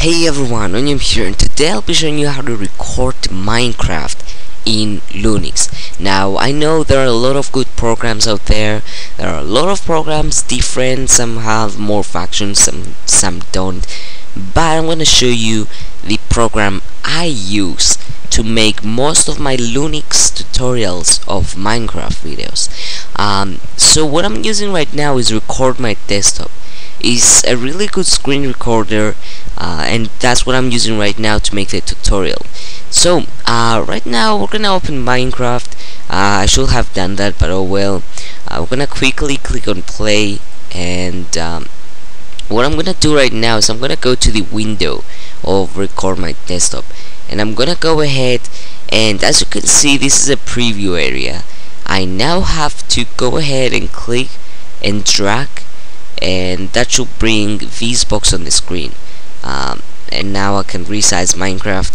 Hey everyone, Oniaom here and today I'll be showing you how to record Minecraft in Linux. Now I know there are a lot of good programs out there, there are a lot of programs different, some have more functions, some, some don't, but I'm gonna show you the program I use to make most of my Linux tutorials of Minecraft videos. Um, so what I'm using right now is record my desktop It's a really good screen recorder uh, and that's what I'm using right now to make the tutorial. So uh, right now we're gonna open Minecraft. Uh, I should have done that but oh well. Uh, we're gonna quickly click on play and um, what I'm gonna do right now is I'm gonna go to the window of record my desktop and I'm gonna go ahead and as you can see this is a preview area. I now have to go ahead and click and drag and that should bring this box on the screen um, and now I can resize Minecraft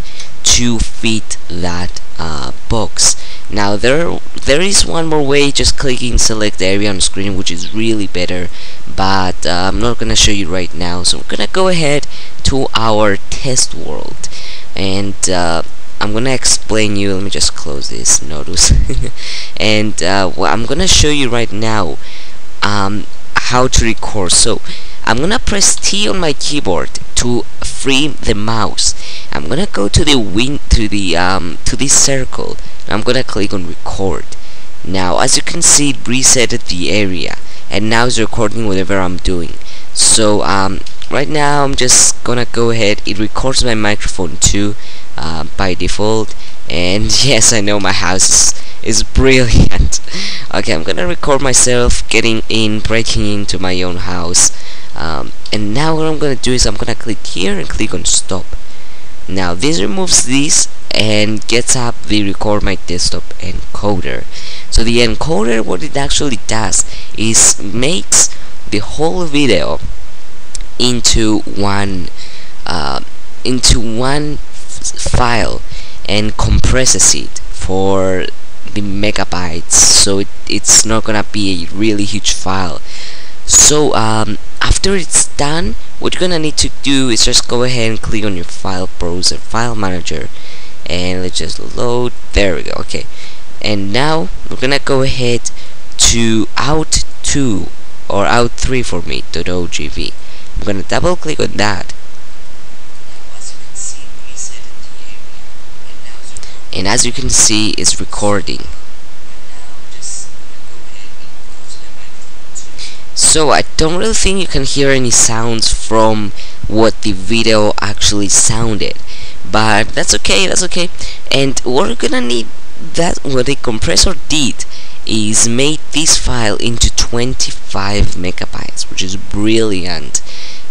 to fit that uh, box. Now there there is one more way just clicking select area on the screen which is really better but uh, I'm not gonna show you right now so we're gonna go ahead to our test world. And uh, I'm gonna explain you let me just close this notice. And uh, what I'm gonna show you right now um, how to record. So I'm gonna press T on my keyboard to free the mouse. I'm gonna go to the win to the um to this circle I'm gonna click on record. Now as you can see it resetted the area and now it's recording whatever I'm doing. So um right now I'm just gonna go ahead. It records my microphone too uh, by default. And yes I know my house is is brilliant okay I'm gonna record myself getting in breaking into my own house. Um, and now what I'm gonna do is I'm gonna click here and click on stop. Now this removes this and gets up the record my desktop encoder. So the encoder what it actually does is makes the whole video into one uh, into one file and compresses it for the megabytes so it, it's not gonna be a really huge file. So um, after it's done what you're gonna need to do is just go ahead and click on your file browser file manager and let's just load there we go okay. And now we're gonna go ahead to out 2 or out 3 for me .ogv I'm gonna double click on that and as you can see it's recording. So I don't really think you can hear any sounds from what the video actually sounded. But that's okay that's okay. And what we're gonna need that what the compressor did is made this file into 25 megabytes which is brilliant.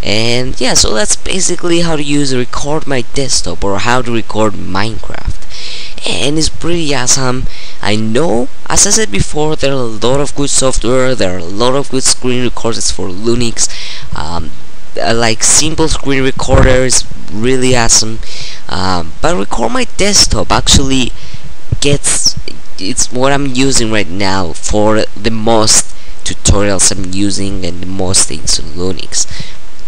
And yeah so that's basically how to use record my desktop or how to record Minecraft and it's pretty awesome. I know as I said before there are a lot of good software there are a lot of good screen recorders for Linux. Um, like simple screen recorders really awesome. Um, but record my desktop actually gets it's what I'm using right now for the most tutorials I'm using and the most things on Linux.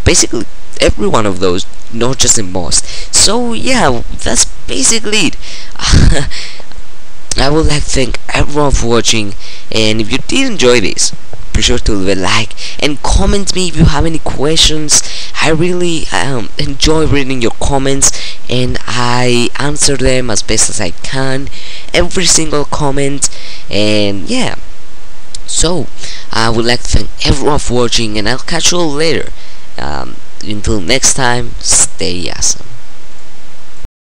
Basically every one of those not just in most so yeah that's basically it. I would like to thank everyone for watching and if you did enjoy this be sure to leave a like and comment me if you have any questions. I really um, enjoy reading your comments and I answer them as best as I can every single comment and yeah. So I would like to thank everyone for watching and I'll catch you all later. Um, until next time stay awesome